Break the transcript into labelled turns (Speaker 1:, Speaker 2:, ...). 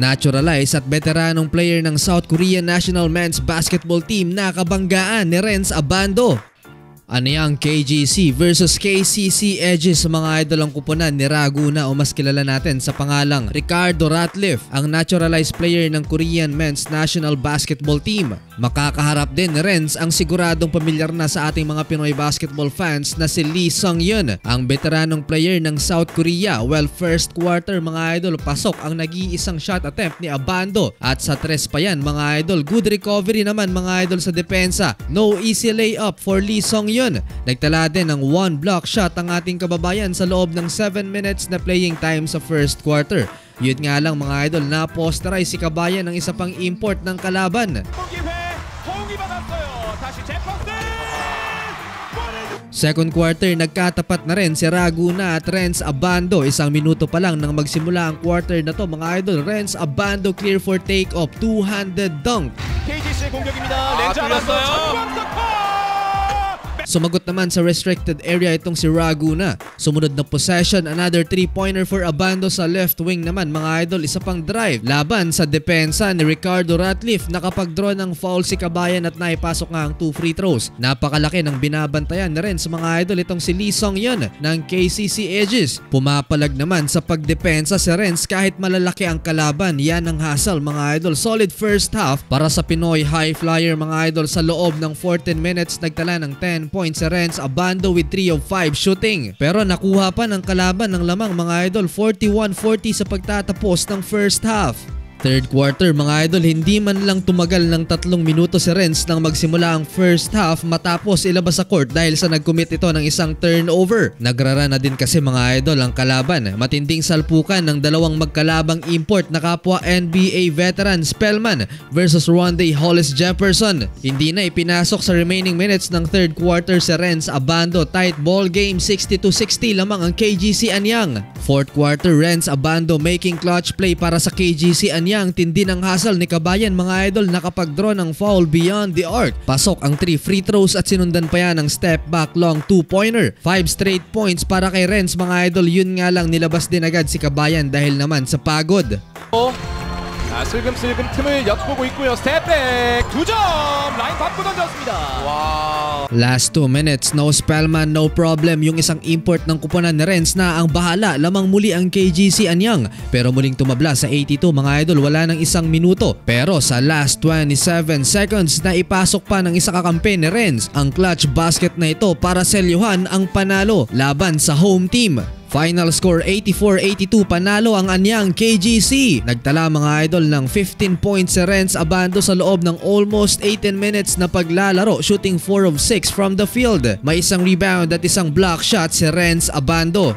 Speaker 1: Naturalized at veteranong player ng South Korean national men's basketball team na kabanggaan ni Renz Abando. Ano yung KGC versus KCC Edges mga idol ang kupunan ni Raguna o mas kilala natin sa pangalang Ricardo Ratliff, ang naturalized player ng Korean men's national basketball team. Makakaharap din ni Renz ang siguradong pamilyar na sa ating mga Pinoy basketball fans na si Lee Sung-yun, ang veteranong player ng South Korea. Well, first quarter mga idol, pasok ang nag-iisang shot attempt ni Abando at sa tres pa yan mga idol. Good recovery naman mga idol sa depensa. No easy layup for Lee Sung-yun Nagtala din ng one block shot ang ating kababayan sa loob ng 7 minutes na playing time sa first quarter. Yun nga lang mga idol, na-posterize si kabayan ng isa pang import ng kalaban.
Speaker 2: 기회 호응이 받았어요. 다시 재판대.
Speaker 1: Second quarter, nagkatapat na rin si Raguna at Renz Abando. Isang minuto pa lang nang magsimula ang quarter na to mga idol. Renz Abando clear for take-off, two-handed dunk.
Speaker 2: KGC의 공격입니다.
Speaker 3: 아,
Speaker 2: 렌즈 아반도
Speaker 3: 뚫렸어요.
Speaker 1: Sumagot naman sa restricted area itong si Raguna. Sumunod na possession, another 3-pointer for Abando sa left wing naman mga idol. Isa pang drive laban sa depensa ni Ricardo Ratliff. Nakapag-draw ng foul si Kabayan at naipasok nga ang 2 free throws. Napakalaki ng binabantayan na rin sa mga idol itong si Lee Song Yun ng KCC Edges. Pumapalag naman sa pagdepensa si Renz kahit malalaki ang kalaban. Yan ang hassle mga idol. Solid first half para sa Pinoy High Flyer mga idol sa loob ng 14 minutes nagtala ng 10 points si Renz Abando with 3 of 5 shooting. Pero nakuha pa ng kalaban ng lamang mga idol 41-40 sa pagtatapos ng first half. Third quarter mga idol, hindi man lang tumagal ng tatlong minuto si Renz nang magsimula ang first half matapos ilabas sa court dahil sa nag-commit ito ng isang turnover. Nagrara na din kasi mga idol ang kalaban. Matinding salpukan ng dalawang magkalabang import na kapwa NBA veteran Spellman versus Rondé Hollis Jefferson. Hindi na ipinasok sa remaining minutes ng third quarter si Renz Abando. Tight ball game 62-60 lamang ang KGC Anyang. Fourth quarter Renz Abando making clutch play para sa KGC Anyang Tindi ng hassle ni Kabayan mga idol nakapag-draw ng foul beyond the arc. Pasok ang 3 free throws at sinundan pa yan ng step back long 2-pointer. 5 straight points para kay Renz mga idol. Yun nga lang nilabas din agad si Kabayan dahil naman sa pagod.
Speaker 2: 자, 슬금슬금 틈을 엿보고 있고요. 스텝백 두 점 라인 밟고 던졌습니다.
Speaker 3: 와.
Speaker 1: Last 2 minutes, no Spellman, no problem yung isang import ng kuponan ni Renz na ang bahala lamang muli ang KGC Anyang. Pero muling tumabla sa 82 mga idol wala ng isang minuto. Pero sa last 27 seconds na ipasok pa ng isa kakampi ni Renz ang clutch basket na ito para selyuhan ang panalo laban sa home team. Final score 84-82 panalo ang anyang KGC. Nagtala mga idol ng 15 points si Renz Abando sa loob ng almost 18 minutes na paglalaro shooting 4 of 6 from the field. May isang rebound at isang block shot si Renz Abando.